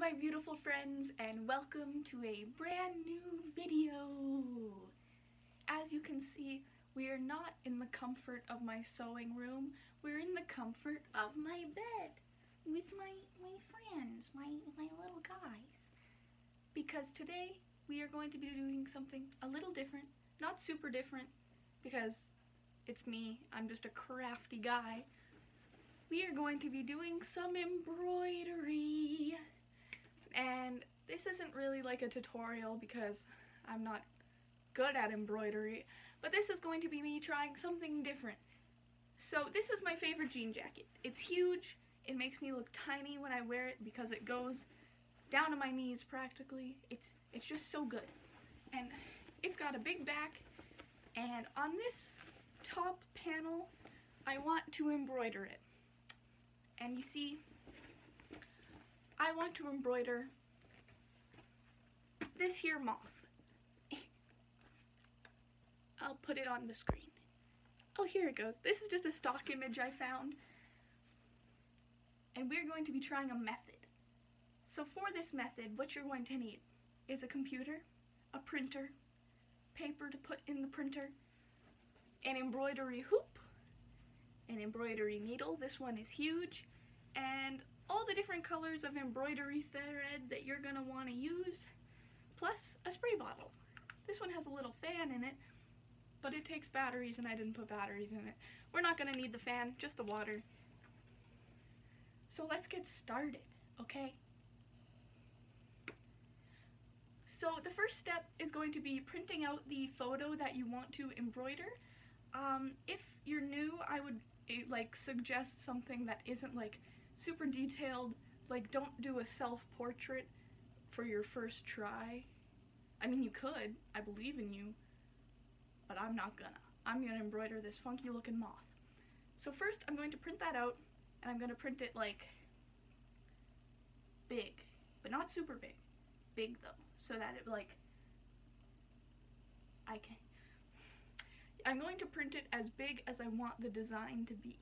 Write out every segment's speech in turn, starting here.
my beautiful friends and welcome to a brand new video. As you can see, we are not in the comfort of my sewing room, we're in the comfort of my bed with my, my friends, my, my little guys. Because today we are going to be doing something a little different, not super different because it's me, I'm just a crafty guy. We are going to be doing some embroidery. And this isn't really like a tutorial because I'm not good at embroidery, but this is going to be me trying something different. So this is my favorite jean jacket. It's huge, it makes me look tiny when I wear it because it goes down to my knees practically. It's, it's just so good. And it's got a big back, and on this top panel, I want to embroider it. And you see, I want to embroider this here moth. I'll put it on the screen. Oh, here it goes. This is just a stock image I found. And we're going to be trying a method. So for this method, what you're going to need is a computer, a printer, paper to put in the printer, an embroidery hoop, an embroidery needle, this one is huge, and all the different colors of embroidery thread that you're going to want to use, plus a spray bottle. This one has a little fan in it, but it takes batteries and I didn't put batteries in it. We're not going to need the fan, just the water. So let's get started, okay? So the first step is going to be printing out the photo that you want to embroider. Um, if you're new, I would eh, like suggest something that isn't like super detailed. Like, don't do a self-portrait for your first try. I mean, you could. I believe in you. But I'm not gonna. I'm gonna embroider this funky looking moth. So first, I'm going to print that out, and I'm gonna print it, like, big. But not super big. Big, though. So that it, like, I can... I'm going to print it as big as I want the design to be.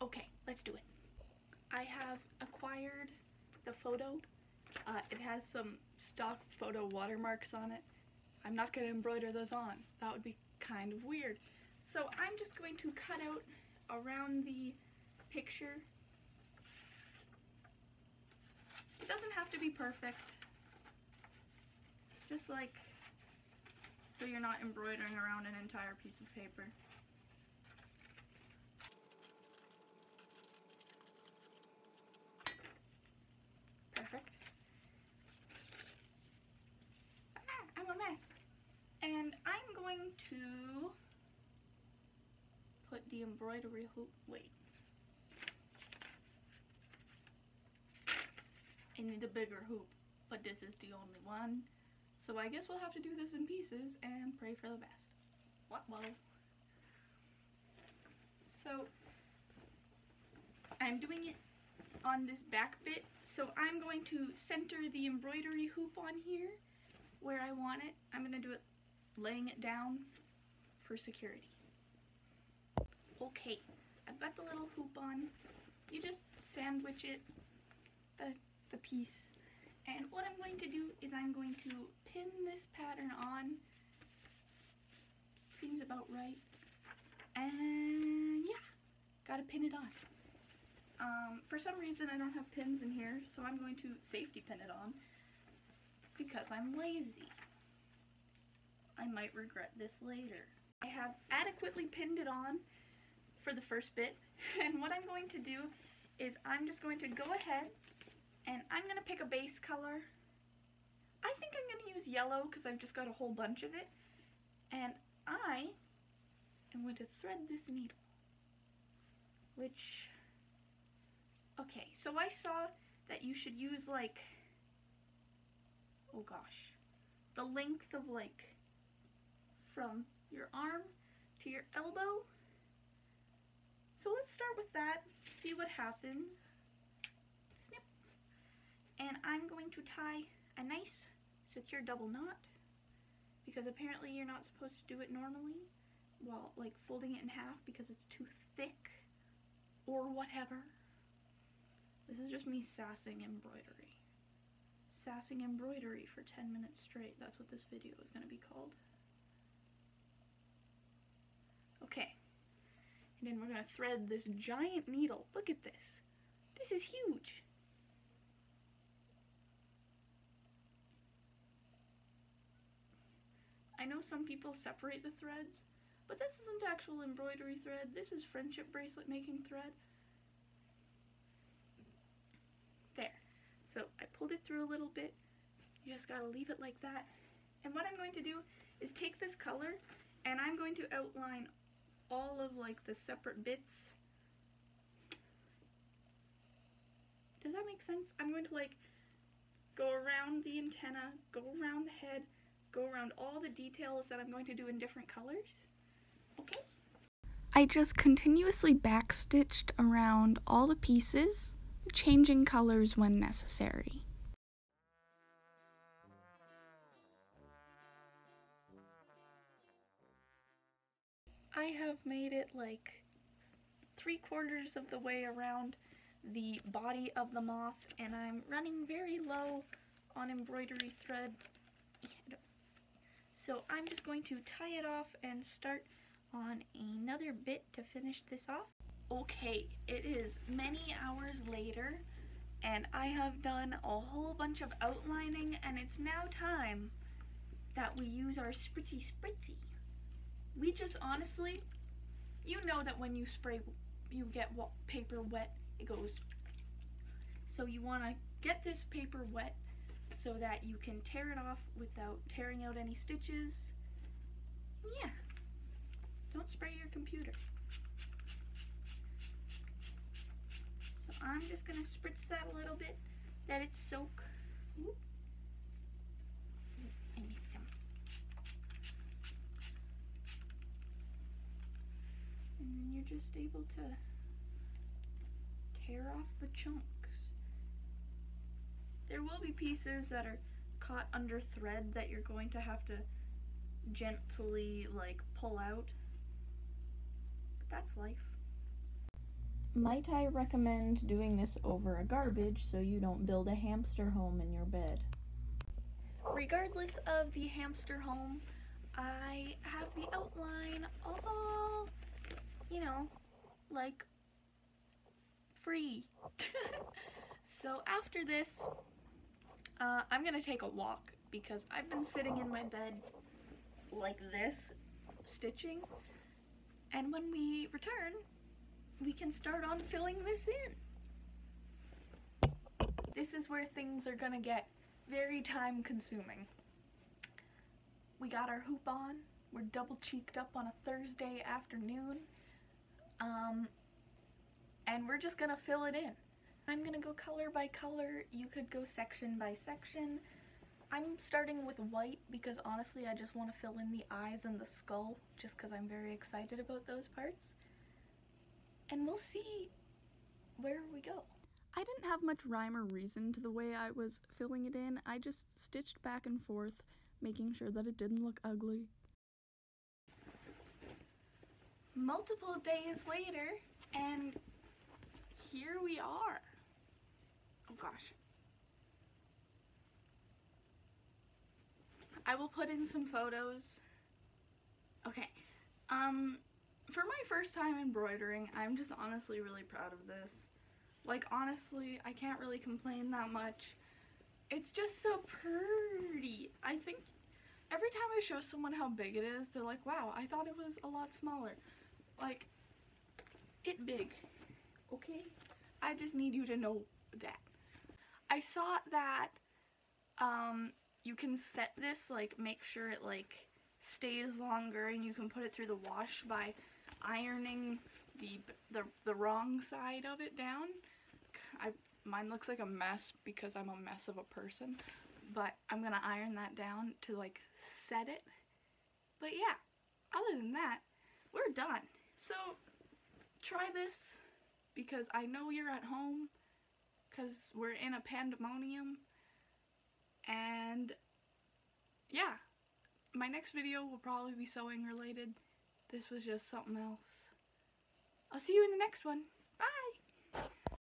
Okay, let's do it. I have acquired the photo. Uh, it has some stock photo watermarks on it. I'm not going to embroider those on. That would be kind of weird. So I'm just going to cut out around the picture. It doesn't have to be perfect. Just like so you're not embroidering around an entire piece of paper. Perfect. Ah, I'm a mess. And I'm going to put the embroidery hoop, wait. I need a bigger hoop, but this is the only one. So I guess we'll have to do this in pieces and pray for the best. What, well. So I'm doing it on this back bit. So I'm going to center the embroidery hoop on here where I want it. I'm going to do it laying it down for security. Okay, I've got the little hoop on. You just sandwich it, the, the piece. And what I'm going to do is I'm going to pin this pattern on. Seems about right. And yeah, gotta pin it on. Um, for some reason I don't have pins in here, so I'm going to safety pin it on because I'm lazy. I might regret this later. I have adequately pinned it on for the first bit, and what I'm going to do is I'm just going to go ahead and I'm going to pick a base color. I think I'm going to use yellow because I've just got a whole bunch of it. And I am going to thread this needle, which Okay, so I saw that you should use like, oh gosh, the length of like from your arm to your elbow. So let's start with that, see what happens. Snip. And I'm going to tie a nice secure double knot because apparently you're not supposed to do it normally while like folding it in half because it's too thick or whatever. This is just me sassing embroidery. Sassing embroidery for 10 minutes straight. That's what this video is going to be called. Okay. And then we're going to thread this giant needle. Look at this. This is huge. I know some people separate the threads, but this isn't actual embroidery thread. This is friendship bracelet making thread. There. So I pulled it through a little bit. You just gotta leave it like that. And what I'm going to do is take this color and I'm going to outline all of like the separate bits. Does that make sense? I'm going to like go around the antenna, go around the head, go around all the details that I'm going to do in different colors. Okay? I just continuously backstitched around all the pieces, changing colors when necessary. Have made it like three quarters of the way around the body of the moth and I'm running very low on embroidery thread so I'm just going to tie it off and start on another bit to finish this off. Okay, it is many hours later and I have done a whole bunch of outlining and it's now time that we use our spritzy spritzy. We just honestly, you know that when you spray, you get paper wet, it goes. So you want to get this paper wet so that you can tear it off without tearing out any stitches. Yeah, don't spray your computer. So I'm just going to spritz that a little bit, let it soak. I missed some. And then you're just able to tear off the chunks. There will be pieces that are caught under thread that you're going to have to gently like pull out. But that's life. Might I recommend doing this over a garbage so you don't build a hamster home in your bed? Regardless of the hamster home, I have the outline all, you know, like free. so after this, uh, I'm gonna take a walk because I've been sitting in my bed like this, stitching, and when we return, we can start on filling this in. This is where things are gonna get very time consuming. We got our hoop on, we're double cheeked up on a Thursday afternoon, um, and we're just gonna fill it in. I'm gonna go color by color. You could go section by section. I'm starting with white because honestly I just want to fill in the eyes and the skull just because I'm very excited about those parts. And we'll see where we go. I didn't have much rhyme or reason to the way I was filling it in. I just stitched back and forth, making sure that it didn't look ugly. Multiple days later, and here we are. Oh gosh. I will put in some photos. Okay. Um, for my first time embroidering, I'm just honestly really proud of this. Like, honestly, I can't really complain that much. It's just so pretty. I think every time I show someone how big it is, they're like, wow, I thought it was a lot smaller. Like, it big, okay? I just need you to know that. I saw that um, you can set this, like, make sure it, like, stays longer and you can put it through the wash by ironing the, the, the wrong side of it down. I, mine looks like a mess because I'm a mess of a person, but I'm gonna iron that down to, like, set it. But yeah, other than that, we're done. So, try this because I know you're at home because we're in a pandemonium. And yeah, my next video will probably be sewing related. This was just something else. I'll see you in the next one.